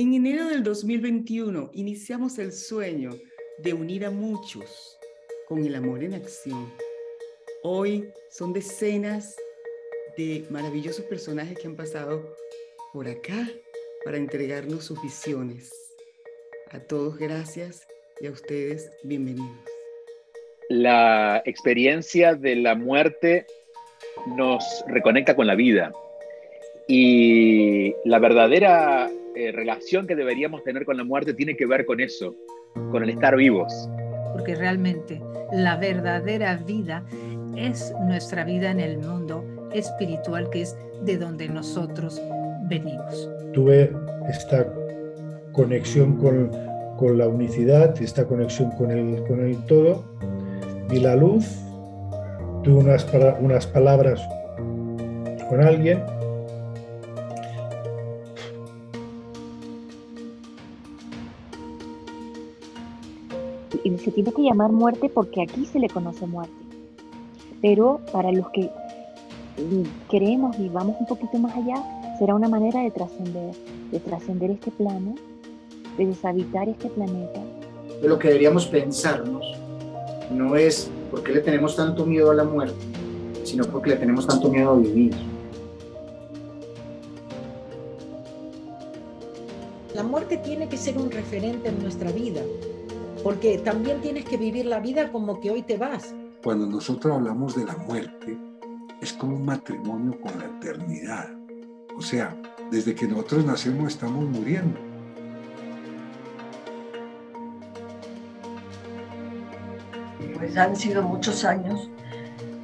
En enero del 2021 iniciamos el sueño de unir a muchos con el amor en acción. Hoy son decenas de maravillosos personajes que han pasado por acá para entregarnos sus visiones. A todos gracias y a ustedes bienvenidos. La experiencia de la muerte nos reconecta con la vida y la verdadera eh, relación que deberíamos tener con la muerte tiene que ver con eso, con el estar vivos. Porque realmente la verdadera vida es nuestra vida en el mundo espiritual, que es de donde nosotros venimos. Tuve esta conexión con, con la unicidad, esta conexión con el, con el todo, vi la luz, tuve unas, unas palabras con alguien y se tiene que llamar muerte porque aquí se le conoce muerte. Pero para los que queremos y vamos un poquito más allá, será una manera de trascender, de trascender este plano, de deshabitar este planeta. Lo que deberíamos pensarnos no es por qué le tenemos tanto miedo a la muerte, sino porque le tenemos tanto miedo a vivir. La muerte tiene que ser un referente en nuestra vida, porque también tienes que vivir la vida como que hoy te vas. Cuando nosotros hablamos de la muerte, es como un matrimonio con la eternidad. O sea, desde que nosotros nacemos estamos muriendo. Pues han sido muchos años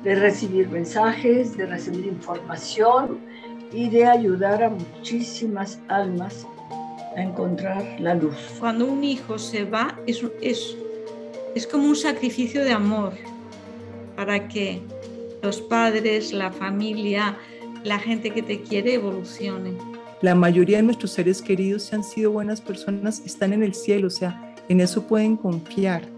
de recibir mensajes, de recibir información y de ayudar a muchísimas almas a encontrar la luz. Cuando un hijo se va es, es, es como un sacrificio de amor para que los padres, la familia, la gente que te quiere evolucione. La mayoría de nuestros seres queridos, si han sido buenas personas, están en el cielo, o sea, en eso pueden confiar.